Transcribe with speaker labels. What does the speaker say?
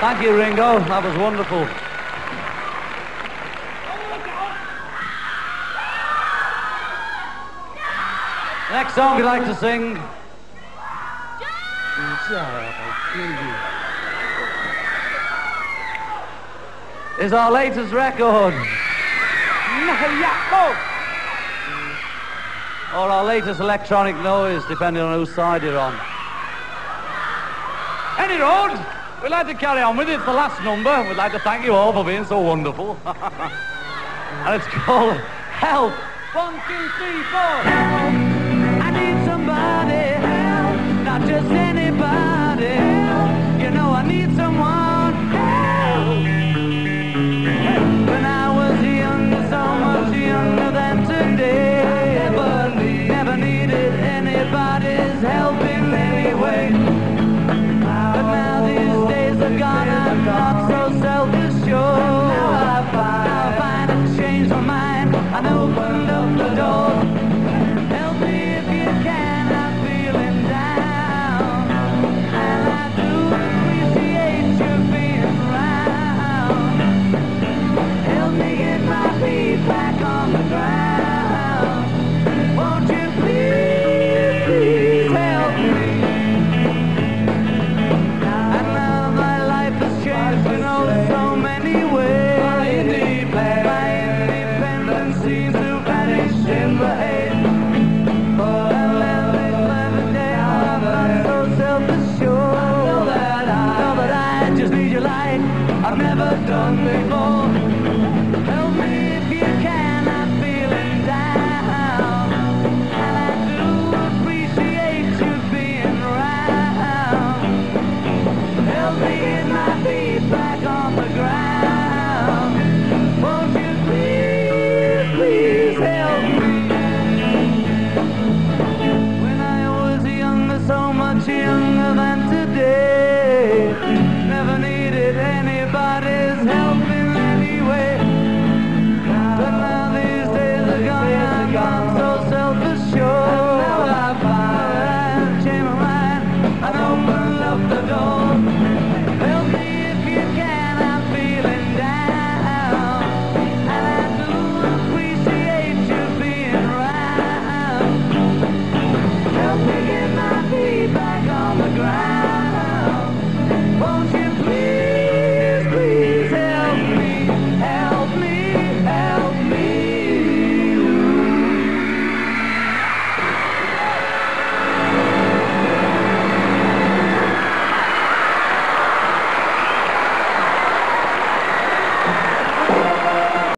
Speaker 1: Thank you, Ringo. That was wonderful. Next song we'd like to sing. Is our latest record. Or our latest electronic noise, depending on whose side you're on. Any road, we'd like to carry on with it. It's the last number. We'd like to thank you all for being so wonderful. and it's called Help. One, two, three, four. I've never done before.